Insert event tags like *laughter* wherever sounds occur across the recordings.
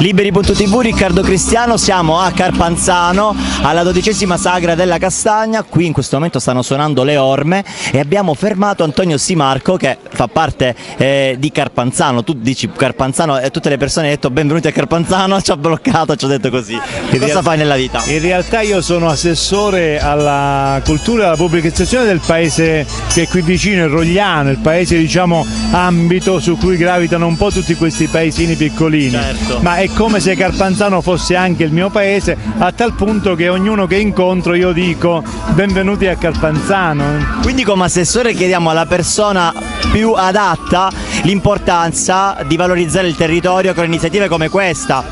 Liberi.tv, Riccardo Cristiano, siamo a Carpanzano, alla dodicesima sagra della castagna, qui in questo momento stanno suonando le orme e abbiamo fermato Antonio Simarco che fa parte eh, di Carpanzano, tu dici Carpanzano e tutte le persone hanno detto benvenuti a Carpanzano, *laughs* ci ha bloccato, ci ha detto così. Che cosa real- fai nella vita? In realtà io sono assessore alla cultura e alla pubblicazione del paese che è qui vicino, il Rogliano, il paese diciamo ambito su cui gravitano un po' tutti questi paesini piccolini. Certo. Ma è come se Carpanzano fosse anche il mio paese, a tal punto che ognuno che incontro io dico benvenuti a Carpanzano. Quindi come assessore chiediamo alla persona più adatta l'importanza di valorizzare il territorio con iniziative come questa.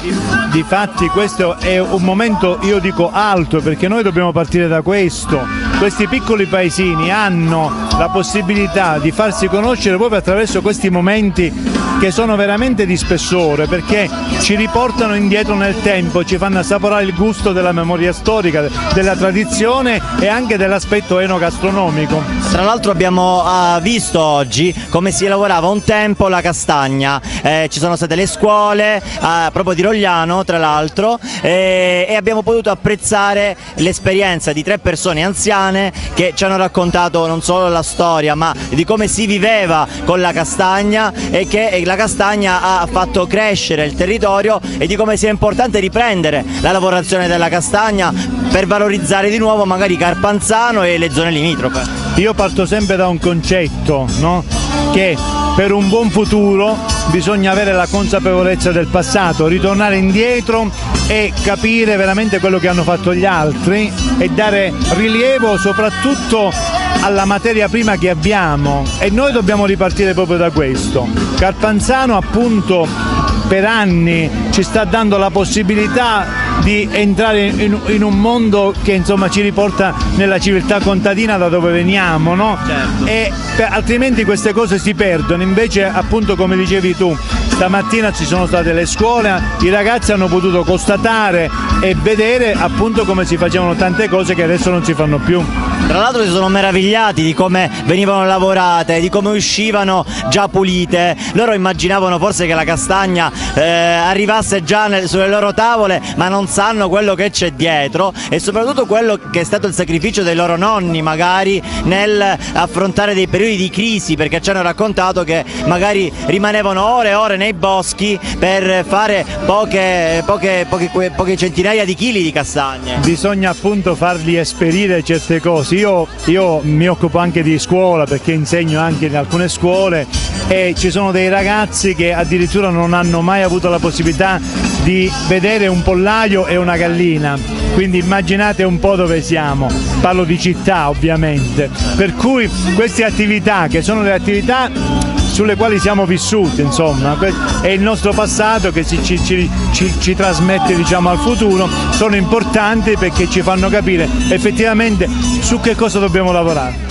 Difatti questo è un momento, io dico alto, perché noi dobbiamo partire da questo. Questi piccoli paesini hanno la possibilità di farsi conoscere proprio attraverso questi momenti che sono veramente di spessore, perché ci riportano indietro nel tempo, ci fanno assaporare il gusto della memoria storica, della tradizione e anche dell'aspetto enogastronomico. Tra l'altro abbiamo ah, visto oggi come si lavorava un tempo la castagna, Eh, ci sono state le scuole ah, proprio di Rogliano tra l'altro eh, e abbiamo potuto apprezzare l'esperienza di tre persone anziane che ci hanno raccontato non solo la storia ma di come si viveva con la castagna e che la castagna ha fatto crescere il territorio e di come sia importante riprendere la lavorazione della castagna per valorizzare di nuovo magari Carpanzano e le zone limitrofe. Io parto sempre da un concetto, no? che per un buon futuro bisogna avere la consapevolezza del passato, ritornare indietro e capire veramente quello che hanno fatto gli altri e dare rilievo soprattutto alla materia prima che abbiamo e noi dobbiamo ripartire proprio da questo. Carpanzano appunto per anni ci sta dando la possibilità di entrare in, in un mondo che insomma ci riporta nella civiltà contadina da dove veniamo, no? Certo. E per- altrimenti queste cose si perdono, invece appunto come dicevi tu, stamattina ci sono state le scuole, i ragazzi hanno potuto constatare e vedere appunto come si facevano tante cose che adesso non si fanno più. Tra l'altro si sono meravigliati di come venivano lavorate, di come uscivano già pulite. Loro immaginavano forse che la castagna eh, arrivasse già nel- sulle loro tavole, ma non sanno quello che c'è dietro e soprattutto quello che è stato il sacrificio dei loro nonni magari nel affrontare dei periodi di crisi, perché ci hanno raccontato che magari rimanevano ore e ore nei boschi per fare poche, poche, poche, poche centinaia di chili di castagne. Bisogna appunto fargli esperire certe cose. Io, io mi occupo anche di scuola perché insegno anche in alcune scuole e ci sono dei ragazzi che addirittura non hanno mai avuto la possibilità di vedere un pollaio e una gallina. Quindi immaginate un po' dove siamo, parlo di città ovviamente. Per cui queste attività che sono le attività sulle quali siamo vissuti, insomma, è il nostro passato che ci- ci- ci- ci trasmette diciamo, al futuro, sono importanti perché ci fanno capire effettivamente su che cosa dobbiamo lavorare.